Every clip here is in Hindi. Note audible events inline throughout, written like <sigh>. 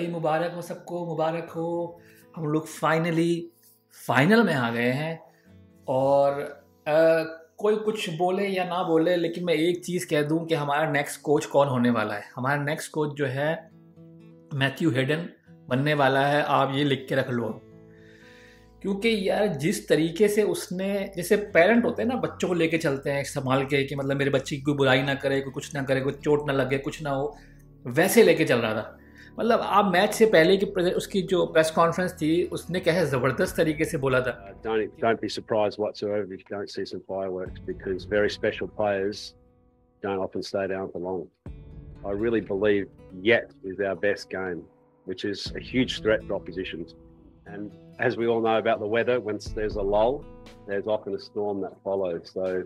भाई मुबारक हो सबको मुबारक हो। हम लोग फाइनली फाइनल में आ गए हैं। और आ, कोई कुछ बोले या ना बोले लेकिन मैं एक चीज़ कह दूँ कि हमारा नेक्स्ट कोच कौन होने वाला है? हमारा नेक्स्ट कोच जो है मैथ्यू हेडन बनने वाला है। आप ये लिख के रख लो। क्योंकि यार जिस तरीके से उसने जैसे पेरेंट होते हैं ना बच्चों को लेके चलते हैं संभाल के कि मतलब मेरे बच्चे की कोई बुराई ना करे कोई कुछ ना करे कोई चोट ना लगे कुछ ना हो वैसे लेके चल रहा था। मतलब आप मैच से पहले की उसकी जो प्रेस कॉन्फ्रेंस थी उसने क्या है जबरदस्त तरीके से बोला था don't don't be surprised whatsoever if you don't see some fireworks because very special players don't often stay down for long. I really believe yet is our best game, which is a huge threat for oppositions. And as we all know about the weather, when there's a lull, there's often a storm that follows. So,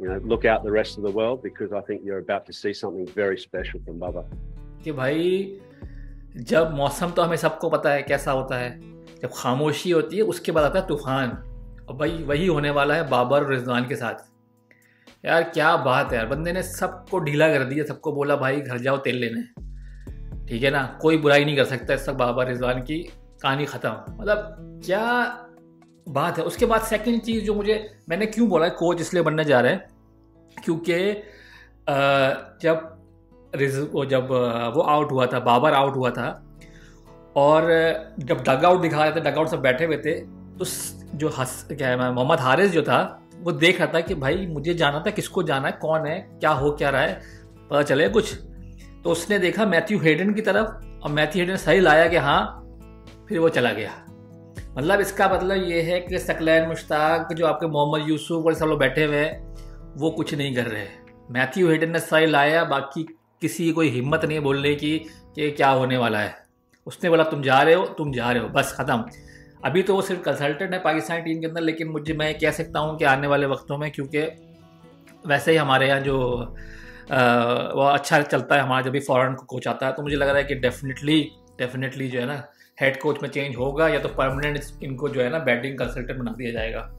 you know, look out the rest of the world because I think you're about to see something very special from Baba. कि भाई जब मौसम तो हमें सबको पता है कैसा होता है। जब खामोशी होती है, उसके बाद आता है तूफ़ान। और भाई, वही होने वाला है बाबर और रिजवान के साथ। यार, क्या बात है यार। बंदे ने सबको ढीला कर दिया, सबको बोला, भाई, घर जाओ तेल लेने। ठीक है ना? कोई बुराई नहीं कर सकता इस तक बाबर, रिजवान की कहानी ख़त्म। मतलब क्या बात है। उसके बाद सेकंड चीज़ जो मुझे, मैंने क्यों बोला कोच इसलिए बनने जा रहे हैं, क्योंकि जब वो जब वो आउट हुआ था, बाबर आउट हुआ था, और जब डग आउट दिखा रहे थे डग आउट सब बैठे हुए थे तो जो हस, क्या है, मोहम्मद हारिस जो था, वो देख रहा था कि भाई मुझे जाना था, किसको जाना है, कौन है, क्या हो, क्या रहा है, पता चले कुछ। तो उसने देखा मैथ्यू हेडन की तरफ़, और मैथ्यू हेडन सही लाया कि हाँ फिर वो चला गया। मतलब इसका मतलब ये है कि सकलैन मुश्ताक, जो आपके मोहम्मद यूसुफ और सब लोग बैठे हुए हैं, वो कुछ नहीं कर रहे। मैथ्यू हेडन ने सही लाया, बाकी किसी की कोई हिम्मत नहीं बोलने की कि क्या होने वाला है। उसने बोला, तुम जा रहे हो, तुम जा रहे हो, बस ख़त्म। अभी तो वो सिर्फ़ कंसल्टेंट है पाकिस्तान टीम के अंदर, लेकिन मुझे, मैं कह सकता हूँ कि आने वाले वक्तों में, क्योंकि वैसे ही हमारे यहाँ जो वो अच्छा चलता है, हमारा जब भी फ़ॉरन कोच आता है तो मुझे लग रहा है कि डेफिनेटली डेफिनेटली जो है ना हेड कोच में चेंज होगा, या तो परमानेंट इनको जो है ना बैटिंग कंसल्टेंट बना दिया जाएगा।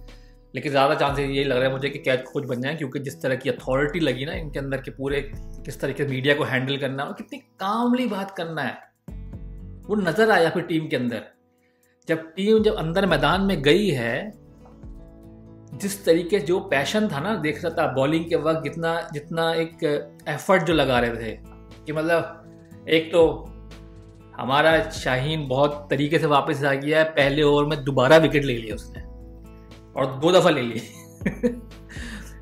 लेकिन ज़्यादा चांसेस यही लग रहा है मुझे कि कैच कोच बन जाए क्योंकि जिस तरह की अथॉरिटी लगी ना, इनके अंदर के पूरे किस तरीके मीडिया को हैंडल करना, और कितनी कामली बात करना है। वो नज़र आया फिर टीम के अंदर। जब टीम जब अंदर मैदान में गई है, जिस तरीके जो पैशन था ना, देख रहा था बॉलिंग के वक्त, जितना जितना एक एफर्ट जो लगा रहे थे, कि मतलब एक तो हमारा शाहीन बहुत तरीके से वापस आ गया है पहले ओवर में दोबारा विकेट ले लिया उसने। और दो दफ़ा ले लिए।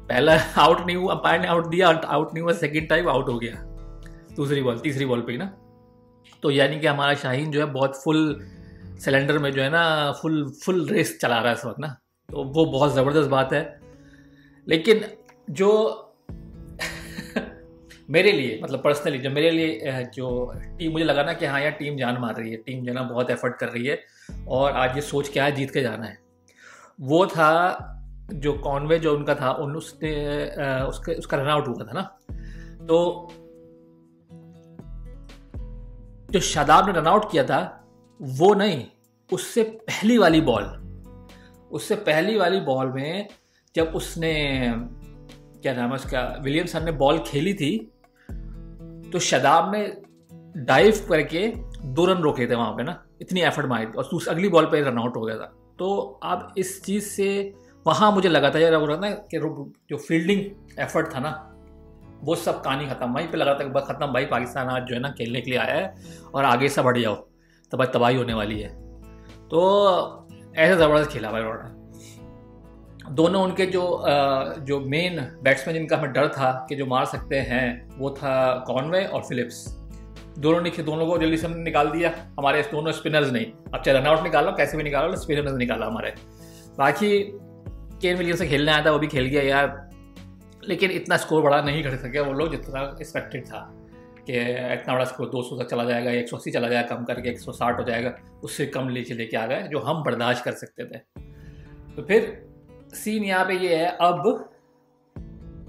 पहला आउट नहीं हुआ अंपायर ने आउट दिया आउट नहीं हुआ सेकेंड टाइम आउट हो गया। दूसरी बॉल तीसरी बॉल पे ना। तो यानी कि हमारा शाहीन जो है, बहुत फुल सिलेंडर में जो है ना फुल फुल रेस चला रहा है इस वक्त ना। तो वो बहुत ज़बरदस्त बात है। लेकिन जो <laughs> मेरे लिए मतलब पर्सनली जो मेरे लिए जो टीम मुझे लगा ना कि हाँ यार टीम जान मार रही है। टीम जो है ना, बहुत एफर्ट कर रही है। और आज ये सोच के है जीत के जाना है। वो था जो कॉन्वे जो उनका था, उन उसने उसके, उसका रन आउट हुआ था ना। तो जो शादाब ने रन आउट किया था, वो नहीं, उससे पहली वाली बॉल, उससे पहली वाली बॉल में जब उसने, क्या नाम है उसका विलियमसन ने बॉल खेली थी तो शदाब ने डाइव करके दो रन रोके थे वहाँ पे ना, इतनी एफर्ट मारी और अगली बॉल पे रन आउट हो गया था। तो अब इस चीज़ से वहाँ मुझे लगा था यार ना कि जो फील्डिंग एफर्ट था ना, वो सब कहानी ख़त्म। वहीं पे लगा था कि बस ख़त्म। भाई, पाकिस्तान आज जो है ना खेलने के लिए आया है और आगे से बढ़ जाओ तब तबाही होने वाली है। तो ऐसे ज़बरदस्त खेला भाई उन्होंने। दोनों उनके जो जो मेन बैट्समैन जिनका हमें डर था कि जो मार सकते हैं, वो था कॉनवे और फिलिप्स दोनों ने दोनों को जल्दी से निकाल दिया। हमारे दोनों स्पिनर्स नहीं अब चाहे रनआउट निकालो, कैसे भी निकालो स्पिनर्स निकाला हमारे। बाकी केन विलियम से खेलने आया था, वो भी खेल गया यार। लेकिन इतना स्कोर बड़ा नहीं कर सके वो लोग जितना एक्सपेक्टेड था कि इतना बड़ा स्कोर 200 तक चला जाएगा, एक सौ अस्सी चला जाएगा, कम करके 160 हो जाएगा, उससे कम नीचे लेके आ गए, जो हम बर्दाश्त कर सकते थे। तो फिर सीन यहाँ पे ये है, अब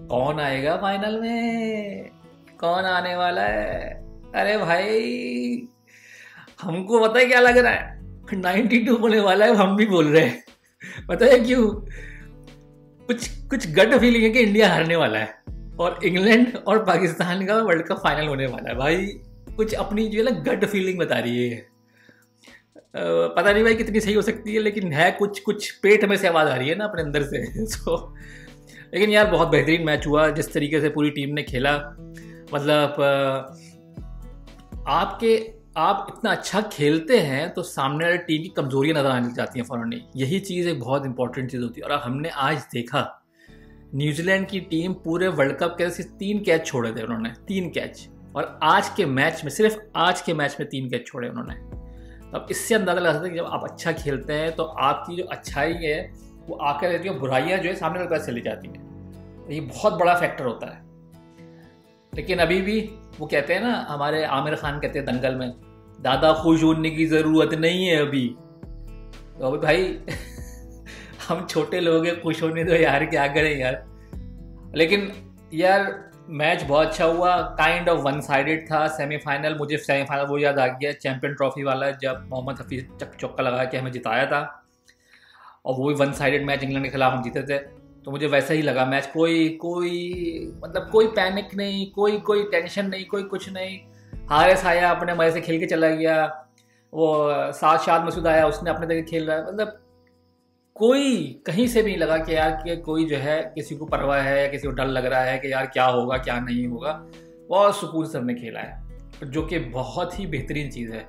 कौन आएगा फाइनल में? कौन आने वाला है? अरे भाई, हमको पता है क्या लग रहा है? नाइनटी टू होने वाला है हम भी बोल रहे हैं। पता है क्यों? कुछ कुछ गट फीलिंग है कि इंडिया हारने वाला है और इंग्लैंड और पाकिस्तान का वर्ल्ड कप फाइनल होने वाला है। भाई, कुछ अपनी जो है ना गट फीलिंग बता रही है। पता नहीं भाई कितनी सही हो सकती है, लेकिन है कुछ कुछ पेट में से आवाज़ आ रही है ना अपने अंदर से। <laughs> सो लेकिन यार बहुत बेहतरीन मैच हुआ, जिस तरीके से पूरी टीम ने खेला। मतलब आपके, आप इतना अच्छा खेलते हैं तो सामने वाली टीम की कमजोरियाँ नज़र आने जाती हैं फ़ौरन यही चीज़ एक बहुत इंपॉर्टेंट चीज़ होती है। और हमने आज देखा, न्यूजीलैंड की टीम पूरे वर्ल्ड कप के सिर्फ़ तीन कैच छोड़े थे उन्होंने, तीन कैच और आज के मैच में, सिर्फ़ आज के मैच में तीन कैच छोड़े उन्होंने। अब इससे अंदाज़ा लगा सकते हैं कि जब आप अच्छा खेलते हैं तो आपकी जो अच्छाई है, वो आकर रहती है, बुराइयाँ जो है, सामने वाले पास चली जाती हैं। ये बहुत बड़ा फैक्टर होता है। लेकिन अभी भी वो कहते हैं ना, हमारे आमिर खान कहते हैं दंगल में, दादा खुश होने की ज़रूरत नहीं है अभी। तो अभी भाई, <laughs> हम छोटे लोग हैं, खुश होने दो यार, क्या करें यार? लेकिन यार, मैच बहुत अच्छा हुआ काइंड ऑफ़ वन साइडेड था सेमीफाइनल मुझे सेमीफाइनल वो याद आ गया चैंपियन ट्रॉफी वाला, जब मोहम्मद हफीज़ चक चौका लगा के हमें जिताया था, और वो भी वन साइडेड मैच इंग्लैंड के खिलाफ हम जीते थे। तो मुझे वैसा ही लगा मैच। कोई कोई मतलब कोई पैनिक नहीं, कोई कोई टेंशन नहीं, कोई कुछ नहीं। हारे साया, अपने मज़े से खेल के चला गया। वो साथ शाद मसूद आया, उसने अपने तरीके खेल रहा है। मतलब कोई, कहीं से भी लगा कि यार कि कोई जो है, किसी को परवाह है किसी को डर लग रहा है कि यार क्या होगा, क्या नहीं होगा। बहुत सुकून से हमने खेला है, जो कि बहुत ही बेहतरीन चीज़ है।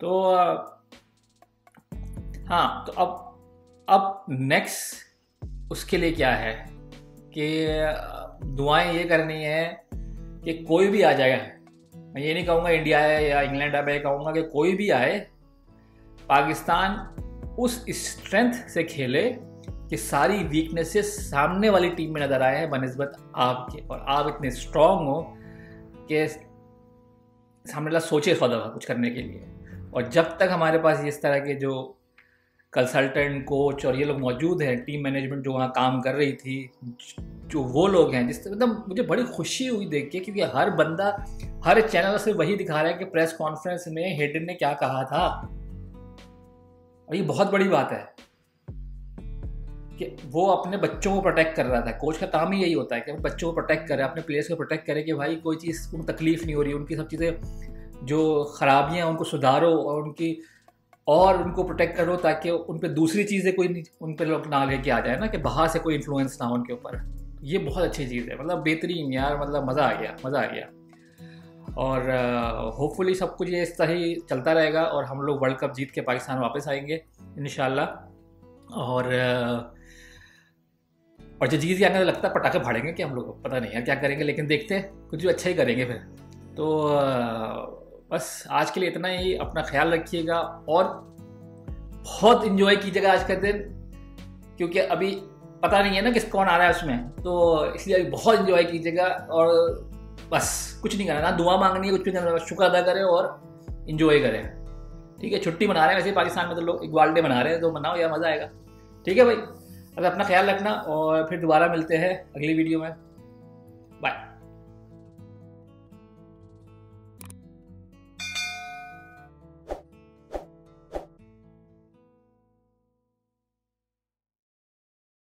तो हाँ तो अब अब नेक्स्ट उसके लिए क्या है कि दुआएँ ये करनी है कि कोई भी आ जाएगा मैं ये नहीं कहूँगा इंडिया है या इंग्लैंड है, मैं कहूँगा कि कोई भी आए, पाकिस्तान उस स्ट्रेंथ से खेले कि सारी वीकनेसेस सामने वाली टीम में नज़र आए हैं, बनस्बत आपके। और आप इतने स्ट्रांग हो कि सामने वाला सोचे खुदा कुछ करने के लिए। और जब तक हमारे पास इस तरह के जो कंसल्टेंट कोच और ये लोग मौजूद हैं टीम मैनेजमेंट जो वहाँ काम कर रही थी, जो वो लोग हैं, जिससे मतलब मुझे बड़ी खुशी हुई देख के क्योंकि हर बंदा हर चैनल से वही दिखा रहा है कि प्रेस कॉन्फ्रेंस में हेडन ने क्या कहा था। और ये बहुत बड़ी बात है कि वो अपने बच्चों को प्रोटेक्ट कर रहा था। कोच का काम ही यही होता है कि बच्चों को प्रोटेक्ट करे, अपने प्लेयर्स को प्रोटेक्ट करे कि भाई कोई चीज़, उनको तकलीफ़ नहीं हो रही, उनकी सब चीज़ें जो खराबियाँ उनको सुधारो और उनकी और उनको प्रोटेक्ट करो ताकि उन पर दूसरी चीज़ें कोई उन पर लोग ना लेके आ जाए ना, कि बाहर से कोई इन्फ्लुएंस ना हो उनके ऊपर। ये बहुत अच्छी चीज़ है मतलब बेहतरीन यार मतलब मज़ा आ गया, मज़ा आ गया। और होपफुली सब कुछ ये इस तरह ही चलता रहेगा और हम लोग वर्ल्ड कप जीत के पाकिस्तान वापस आएँगे इन और और जो जीत आने लगता है पटाखे फाड़ेंगे कि हम लोग? पता नहीं यार क्या करेंगे, लेकिन देखते हैं, कुछ भी अच्छा ही करेंगे फिर। तो बस आज के लिए इतना ही। अपना ख्याल रखिएगा और बहुत इन्जॉय कीजिएगा आज का दिन, क्योंकि अभी पता नहीं है ना किस कौन आ रहा है उसमें। तो इसलिए अभी बहुत इन्जॉय कीजिएगा और बस कुछ नहीं करना ना दुआ मांगनी है, कुछ भी करना शुक्र अदा करें और इन्जॉय करें। ठीक है, छुट्टी मना रहे हैं वैसे पाकिस्तान में तो लोग एक डे मना रहे हैं तो मनाओ, यार मज़ा आएगा। ठीक है भाई, अब अपना ख्याल रखना और फिर दोबारा मिलते हैं अगली वीडियो में।